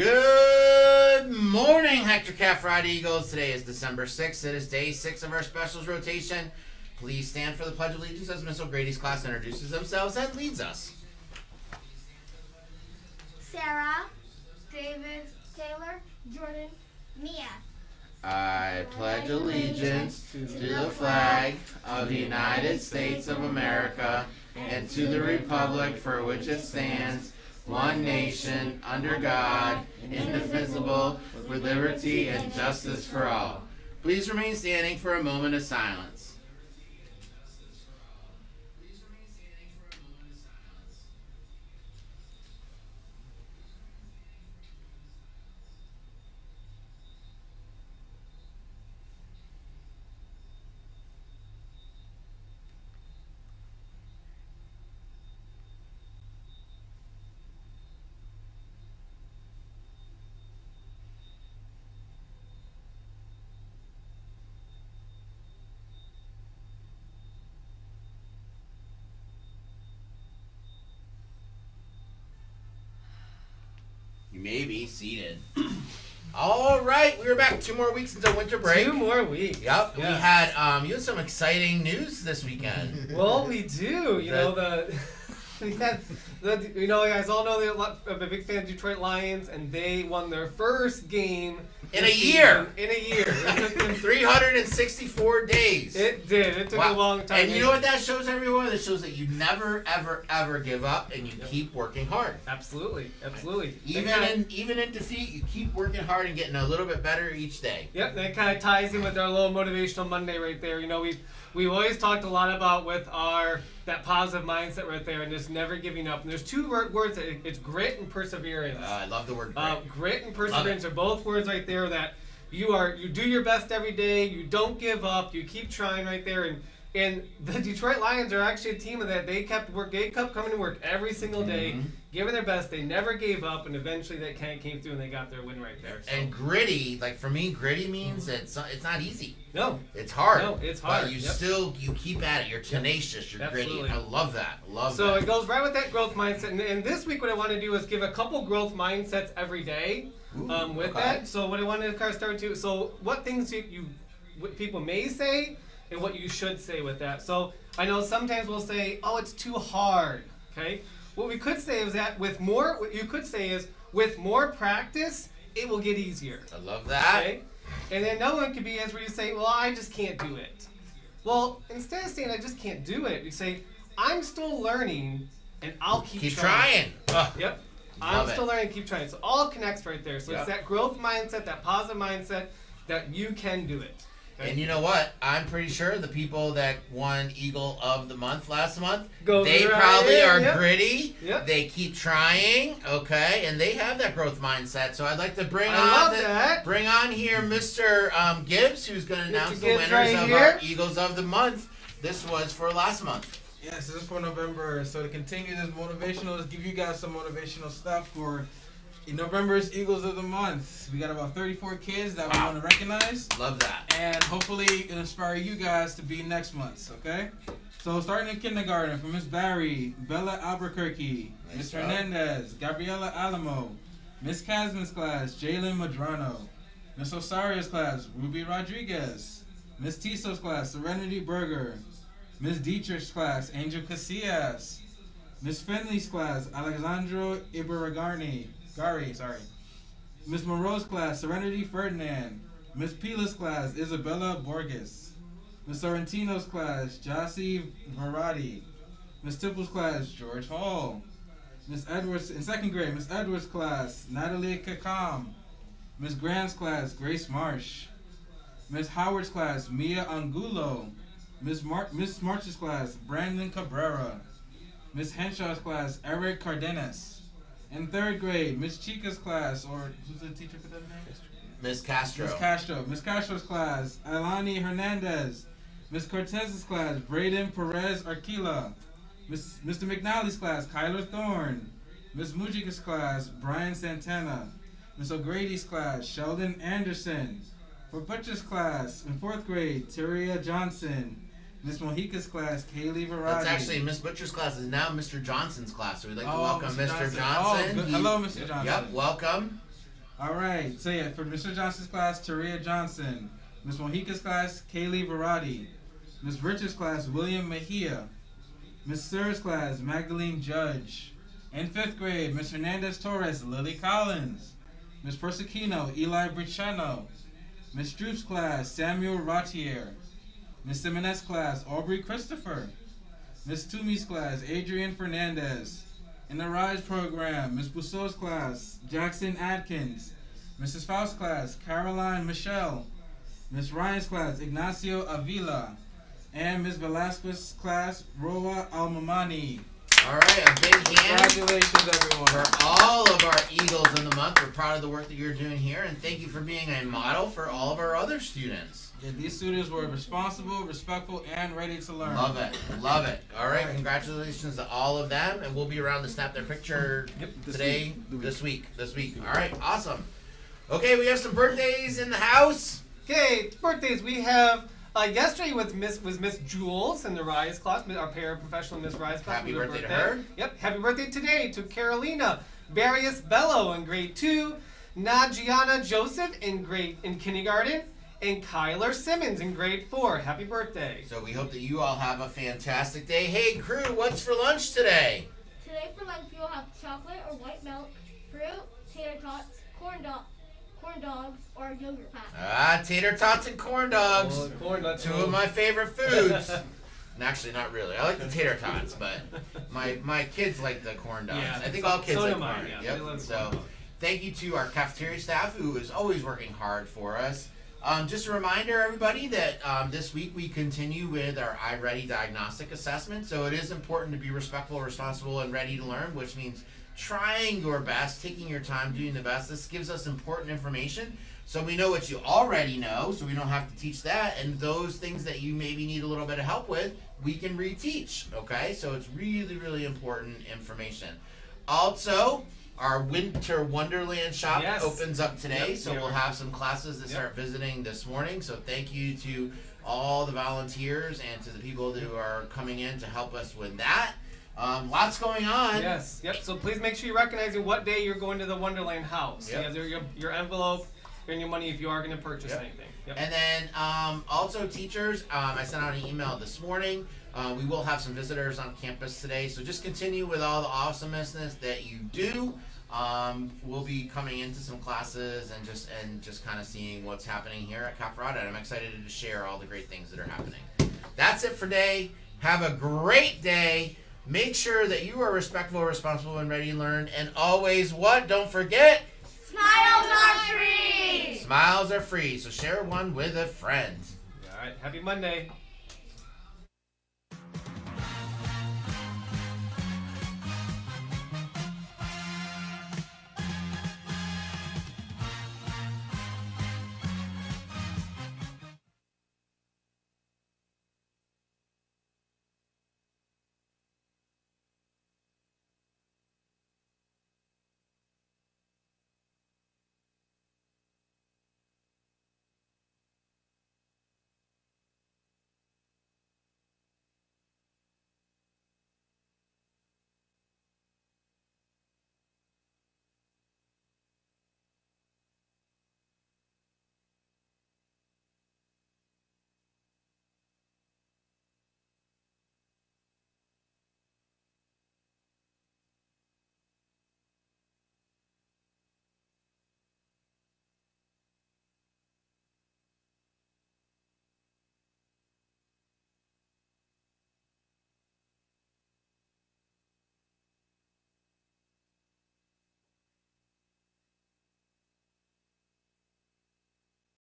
Good morning, Hector Cat Eagles. Today is December 6th. It is day six of our specials rotation. Please stand for the Pledge of Allegiance as Miss O'Grady's class introduces themselves and leads us. Sarah, David, Taylor, Jordan, Mia. I pledge allegiance to the flag of the United States of America and to the republic for which it stands, one nation, under God, indivisible, with liberty and justice for all. Please remain standing for a moment of silence. You may seated. All right, we are back two more weeks until winter break. Two more weeks. Yep, we had um, you had some exciting news this weekend. Well, we do. You know the. We had, the, you know, you guys all know that I'm a big fan of Detroit Lions, and they won their first game In a year. In a year. It took them 364 days. It did. It took Wow. a long time. And you know what that shows everyone? That shows that you never, ever, ever give up and you keep working hard. Absolutely, absolutely. Even kinda- in even in defeat, you keep working hard and getting a little bit better each day. Yep, that kind of ties in with our little motivational Monday right there. You know, we've we've always talked a lot about with our that positive mindset right there, and just never giving up. There's two wor- words. It's grit and perseverance. Uh, I love the word grit. Uh, grit and perseverance are both words right there that you are you do your best every day. You don't give up. You keep trying right there. And and the Detroit Lions are actually a team of that they kept work. They kept coming to work every single day, Mhm. giving their best. They never gave up, and eventually that kind of came through, and they got their win right there. So. and gritty, like for me, gritty means it's not, it's not easy. no, It's hard. No, it's hard. But you Yep. still you keep at it. You're tenacious. You're Absolutely. gritty. I love that. Love So that. it goes right with that growth mindset. And, and this week, what I want to do is give a couple growth mindsets every day Ooh, um, with okay. that. So what I wanted to kind of start to, so what things you, you what people may say and what you should say with that. So I know sometimes we'll say, oh, it's too hard. Okay. What we could say is that with more, what you could say is with more practice, it will get easier. I love that. Okay. And then another one could be as where you say, well, I just can't do it. Well, instead of saying I just can't do it, you say, I'm still learning and I'll keep, Keep trying. Ugh. Yep. I'm it. still learning, keep trying. So all connects right there. So Yep. it's that growth mindset, that positive mindset that you can do it. Okay? And you know what? I'm pretty sure the people that won Eagle of the Month last month, Go they right probably in, are yep. gritty. Yep. They keep trying, okay, and they have that growth mindset. So I'd like to bring I on love the- that. bring on here Mr. Um, Gibbs, who's going to announce the winners right of here. our Eagles of the Month. This was for last month. Yes, this is for November. So to continue this motivational, let's give you guys some motivational stuff for November's Eagles of the Month. We got about 34 kids that we Wow. want to recognize, Love that. and hopefully inspire you guys to be next month's. Okay. So starting in kindergarten for Miss Barry, Bella Albuquerque, Nice Miss. Hernandez, Gabriela Alamo, Miss Casman's class, Jalen Madrano, Miss Osaria's class, Ruby Rodriguez, Miss Tiso's class, Serenity Berger, Miss Dietrich's class, Angel Casillas, Miss Finley's class, Alexandro Ibaragani, Gari, sorry, Miss Monroe's class, Serenity Ferdinand, Miss Pila's class, Isabella Borges, Miss Sorrentino's class, Jossie Varati, Miss Tipple's class, George Hall, Miss Edwards in second grade, Miss Edwards' class, Natalie Kakam, Miss Grant's class, Grace Marsh, Miss Howard's class, Mia Angulo, Miss Mar- Miss March's class, Brandon Cabrera, Miss Henshaw's class, Eric Cardenas. In third grade, Miss Chica's class, or who's the teacher for that name? Miss Castro. Miss Castro. Miss Castro's class, Alani Hernandez. Miss Cortez's class, Braden Perez Arquila. Miss Mr. McNally's class, Kyler Thorne. Miss Mujica's class, Brian Santana. Miss O'Grady's class, Sheldon Anderson. For Butcher's class, in fourth grade, Tyria Johnson. Miss Mojica's class, Kaylee Varadi. That's actually Miss Butcher's class is now Mr. Johnson's class. So we'd like to Oh, welcome Mr. Johnson. Oh, good. Hello, Mr. Johnson. Yep, welcome. All right. So yeah, for Mr. Johnson's class, Taria Johnson. Miss Mojica's class, Kaylee Varadi. Miss Richards' class, William Mejia. Miss Sir's class, Magdalene Judge. In fifth grade, Miss Hernandez Torres, Lily Collins. Miss Persicino, Eli Bricheno. Miss Droop's class, Samuel Ratier. Miss Simonet's class, Aubrey Christopher. Miss Toomey's class, Adrian Fernandez. In the RISE program, Miss Bousseau's class, Jackson Adkins. Mrs. Faust's class, Caroline Michelle. Miss Ryan's class, Ignacio Avila. And Miss Velasquez's class, Roa Almamani. All right, a big hand Congratulations, everyone. for all of our Eagles in the month. We're proud of the work that you're doing here, and thank you for being a model for all of our other students. Yeah, these students were responsible, respectful, and ready to learn. Love it, love it. All right, congratulations to all of them, and we'll be around to snap their picture Yep, this today, week. this week, this week. All right, awesome. Okay, we have some birthdays in the house. Okay, birthdays. We have uh, yesterday with Miss was Miss Jules in the Rise class, our paraprofessional Miss Rise class. Happy was her birthday to her. Yep, happy birthday today to Carolina Barrios Bello in grade two, Nagiana Joseph in grade in kindergarten, and Kyler Simmons in grade four. Happy birthday! So we hope that you all have a fantastic day. Hey, crew, what's for lunch today? Today for lunch we'll have chocolate or white milk, fruit, tater tots, corn dog, corn dogs, or yogurt pack. Ah, tater tots and corn dogs. Oh, corn, let's Two of my favorite foods. Actually, not really. I like the tater tots, but my my kids like the corn dogs. Yeah, I think all kids so like corn. yeah, yep. So, thank you to our cafeteria staff who is always working hard for us. Um, just a reminder, everybody, that um, this week we continue with our iReady diagnostic assessment. So it is important to be respectful, responsible, and ready to learn, which means trying your best, taking your time, doing the best. This gives us important information. So we know what you already know, so we don't have to teach that. And those things that you maybe need a little bit of help with, we can reteach. Okay? So it's really, really important information. Also, our Winter Wonderland shop Yes. opens up today, Yep, so we'll have some classes that Yep. start visiting this morning. So thank you to all the volunteers and to the people who are coming in to help us with that. Um, lots going on. Yes, yep. So please make sure you recognize what day you're going to the Wonderland house. Yep. You have your, your, your envelope and your money if you are going to purchase Yep. anything. Yep. And then um, also teachers, um, I sent out an email this morning. Uh, we will have some visitors on campus today, so just continue with all the awesomeness that you do. Um, we'll be coming into some classes and just and just kind of seeing what's happening here at Cafferata. And I'm excited to share all the great things that are happening. That's it for today. Have a great day. Make sure that you are respectful, responsible, and ready to learn. And always, what? Don't forget. Smiles are free! Smiles are free, so share one with a friend. All right. Happy Monday.